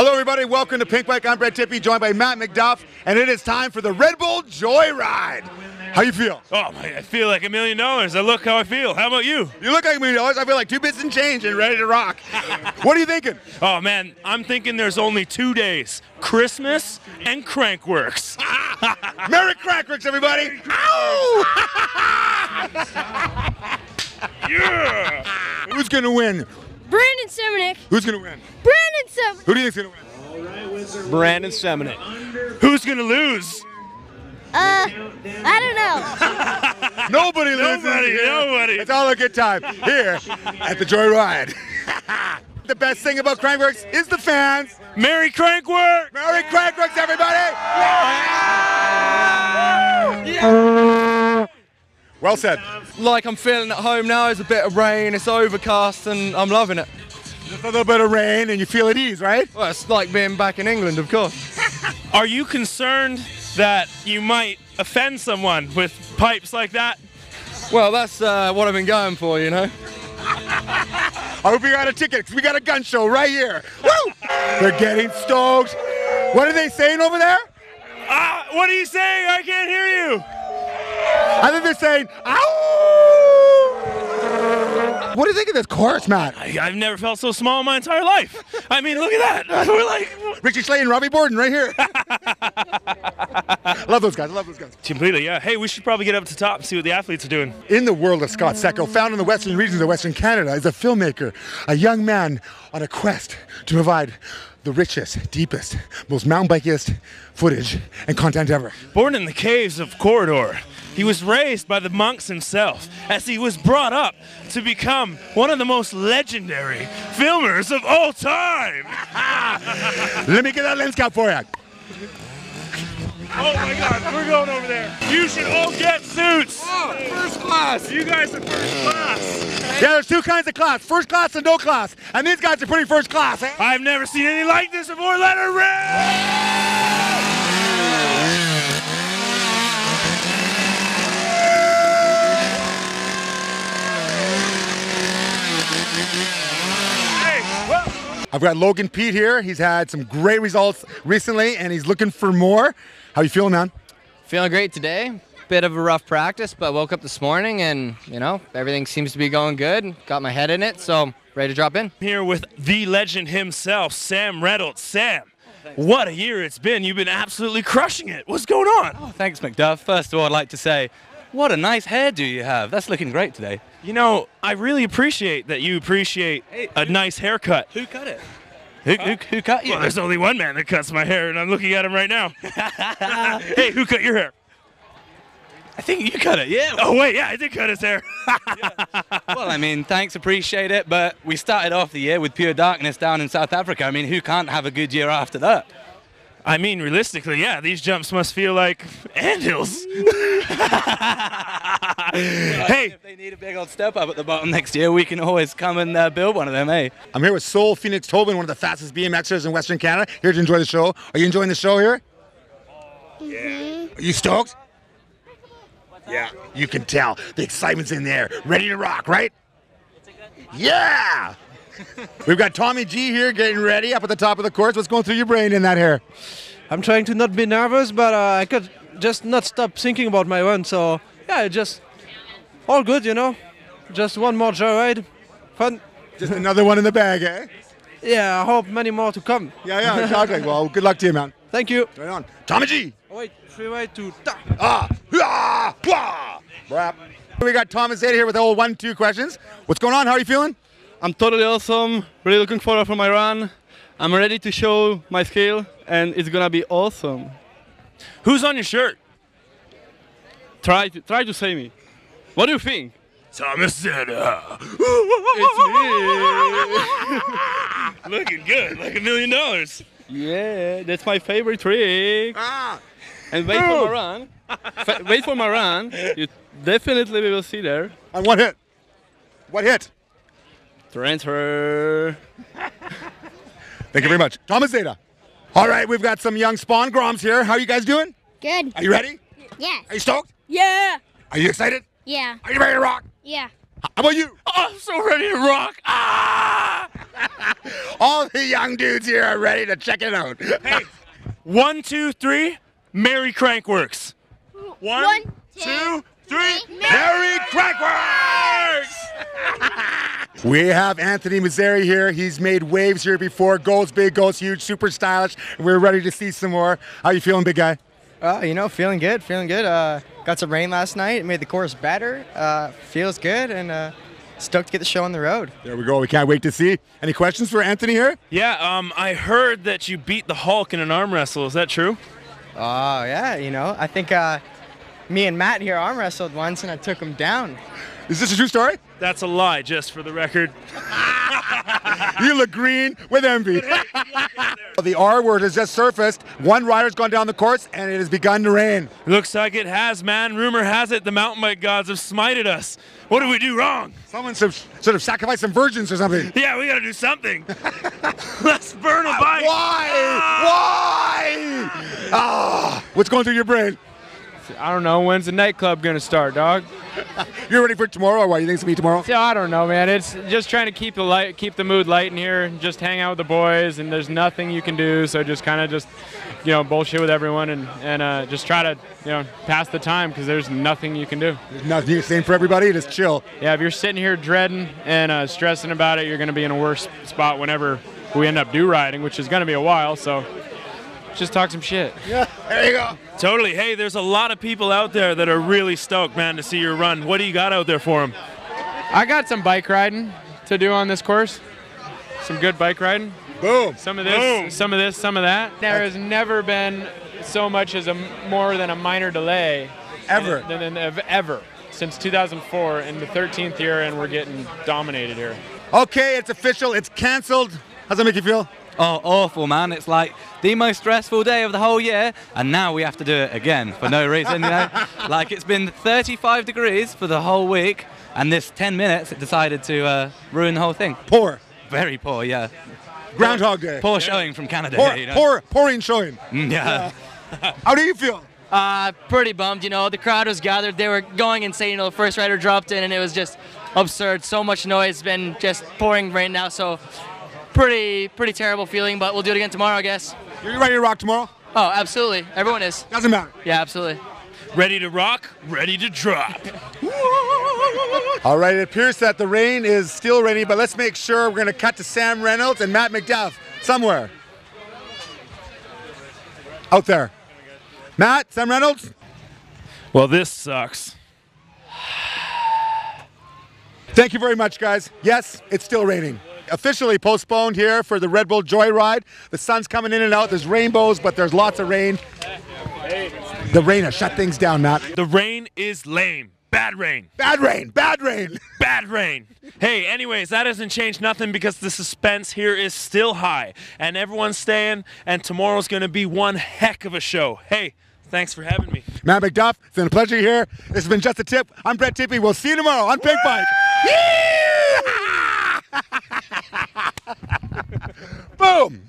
Hello, everybody. Welcome to Pinkbike. I'm Brett Tippie, joined by Matt McDuff, and it is time for the Red Bull Joyride. How you feel? Oh, my, I feel like a million dollars. I look how I feel. How about you? You look like a million dollars. I feel like two bits and change and ready to rock. what are you thinking? Oh, man, I'm thinking there's only two days Christmas and Crankworx. Merry Crankworx, everybody! Ow! yeah! Who's going to win? Brandon Semenuk. Who's going to win? Brandon Semenuk. Who do you think's going to win? Brandon Semenuk. Who's going to lose? Uh, I don't know. Nobody loses. Nobody, here. nobody. It's all a good time here at the Joyride. the best thing about Crankworx is the fans. Merry Crankwork! Merry Crankworx, everybody! Well said. Like I'm feeling at home now. There's a bit of rain. It's overcast, and I'm loving it. Just a little bit of rain and you feel at ease, right? Well, it's like being back in England, of course. Are you concerned that you might offend someone with pipes like that? Well, that's uh, what I've been going for, you know. I hope you got a ticket because we got a gun show right here. Woo! They're getting stoked. What are they saying over there? Ah, what are you saying? I can't hear you. I think they're saying, ow! What do you think of this chorus, Matt? I, I've never felt so small in my entire life. I mean, look at that. We're like Richie Slade and Robbie Bourdon right here. love those guys. I love those guys. completely. Yeah. Hey, we should probably get up to the top and see what the athletes are doing. In the world of Scott Secco, found in the western regions of Western Canada, is a filmmaker, a young man on a quest to provide the richest, deepest, most mountain bikiest footage and content ever. Born in the caves of Corridor, he was raised by the monks himself as he was brought up to become one of the most legendary filmers of all time. Let me get that lens cap for you. Oh my god, we're going over there. You should all get suits. First class. You guys are first class. Yeah, there's two kinds of class, first class and no class. And these guys are pretty first class, eh? I've never seen anything like this before. Let her rip! Hey, well, I've got Logan Peat here. He's had some great results recently and he's looking for more. How you feeling, man? Feeling great today. Bit of a rough practice, but woke up this morning and, you know, everything seems to be going good. Got my head in it, so ready to drop in. here with the legend himself, Sam Reynolds. Sam, what a year it's been. You've been absolutely crushing it. What's going on? Oh, thanks, McDuff. First of all, I'd like to say, what a nice hairdo you have. That's looking great today. You know, I really appreciate that you appreciate a nice haircut. Who cut it? Who, who, who cut you? Well, there's only one man that cuts my hair, and I'm looking at him right now. hey, who cut your hair? I think you cut it, yeah. Oh, wait, yeah, I did cut his hair. Well, I mean, thanks, appreciate it. But we started off the year with Pure Darkness down in South Africa. I mean, who can't have a good year after that? I mean, realistically, yeah, these jumps must feel like anthills. hey, If they need a big old step up at the bottom next year, we can always come and uh, build one of them, eh? I'm here with Soul Phoenix Tobin, one of the fastest BMXers in Western Canada. Here to enjoy the show. Are you enjoying the show here? Yeah. Are you stoked? Yeah. You can tell. The excitement's in there. Ready to rock, right? Yeah. We've got Tommy G here getting ready up at the top of the course. What's going through your brain in that hair? I'm trying to not be nervous, but uh, I could just not stop thinking about my run. So yeah, just all good, you know. Just one more joyride, fun. Just another one in the bag, eh? Yeah, I hope many more to come. Yeah, yeah, exactly. well, good luck to you, man. Thank you. Right on. Tommy G. Oh, wait, freeway to. Ta. Ah, ah, blah. Rap. We got Thomas Zejda here with the old one, two questions. What's going on? How are you feeling? I'm totally awesome. Really looking forward for my run. I'm ready to show my skill, and it's gonna be awesome. who's on your shirt? Try to try to say me. What do you think? Thomas Zejda. It's me. Looking good, like a million dollars. yeah, that's my favorite trick. Ah. And wait for my run. Wait for my run. You definitely we will see there. On what hit? What hit? Transfer. Thank you very much. Thomas Zejda. All right, we've got some young spawn groms here. How are you guys doing? Good. Are you ready? Yes. Are you stoked? Yeah. Are you excited? Yeah. Are you ready to rock? Yeah. How about you? Oh, I'm so ready to rock. Ah! All the young dudes here are ready to check it out. Hey, one, two, three. Merry Crankworx. One, One, two, three. Merry Crackworks! We have Anthony Messere here. He's made waves here before. Goals big, goals huge, super stylish. We're ready to see some more. How you feeling, big guy? Uh, you know, feeling good, feeling good. Uh, got some rain last night, it made the course better. Uh, feels good, and uh, stoked to get the show on the road. There we go. We can't wait to see. Any questions for Anthony here? Yeah, um, I heard that you beat the Hulk in an arm wrestle. Is that true? Oh yeah, you know, I think uh, me and Matt here arm wrestled once, and I took him down. Is this a true story? That's a lie, just for the record. You look green with envy. the R word has just surfaced. One rider's gone down the course, and it has begun to rain. Looks like it has, man. Rumor has it the mountain bike gods have smited us. What did we do wrong? Someone sort of, sort of sacrificed some virgins or something. Yeah, we gotta do something. Let's burn a bike. Why? Why? Ah, what's going through your brain? I don't know. When's the nightclub gonna start, dog? You're ready for tomorrow, or what? You think it's gonna be tomorrow? Yeah, I don't know, man. It's just trying to keep the light, keep the mood light in here. Just hang out with the boys, and there's nothing you can do. So just kind of just, you know, bullshit with everyone, and and uh, just try to, you know, pass the time because there's nothing you can do. There's nothing the same for everybody. Just chill. Yeah, if you're sitting here dreading and uh, stressing about it, you're gonna be in a worse spot whenever we end up do riding, which is gonna be a while. So just talk some shit. Yeah, there you go. Totally. Hey, there's a lot of people out there that are really stoked, man, to see your run. What do you got out there for them? I got some bike riding to do on this course. Some good bike riding. Boom. Some of this, Boom. some of this, some of that. There has never been so much as a more than a minor delay Ever. than, than ev- ever since 2004 in the 13th year, and we're getting dominated here. Okay, it's official. It's canceled. How's that make you feel? Oh, awful, man. It's like the most stressful day of the whole year, and now we have to do it again for no reason, you know? like, it's been 35 degrees for the whole week, and this 10 minutes, it decided to uh, ruin the whole thing. Poor. Very poor, yeah. Groundhog Day. Poor showing from Canada. Poor, you know? poor, pouring showing. Mm, yeah. How do you feel? Uh, pretty bummed. You know, the crowd was gathered. They were going insane. You know, the first rider dropped in, and it was just absurd. So much noise. Been just pouring rain now. So pretty, pretty terrible feeling. But we'll do it again tomorrow, I guess. Are you ready to rock tomorrow? Oh, absolutely. Everyone is. Doesn't matter. Yeah, absolutely. Ready to rock, ready to drop. All right, it appears that the rain is still raining, but let's make sure we're going to cut to Sam Reynolds and Matt McDuff somewhere. Out there. Matt, Sam Reynolds? Well, this sucks. Thank you very much, guys. Yes, it's still raining. Officially postponed here for the Red Bull Joyride. The sun's coming in and out. There's rainbows, but there's lots of rain. The rain has shut things down, Matt. The rain is lame. Bad rain. Bad rain, bad rain. Bad rain. Hey, anyways, that doesn't change nothing because the suspense here is still high and everyone's staying, and tomorrow's going to be one heck of a show. Hey, thanks for having me. Matt McDuff, it's been a pleasure here. This has been Just a Tip. I'm Brett Tippie. We'll see you tomorrow on Big Bike. Boom!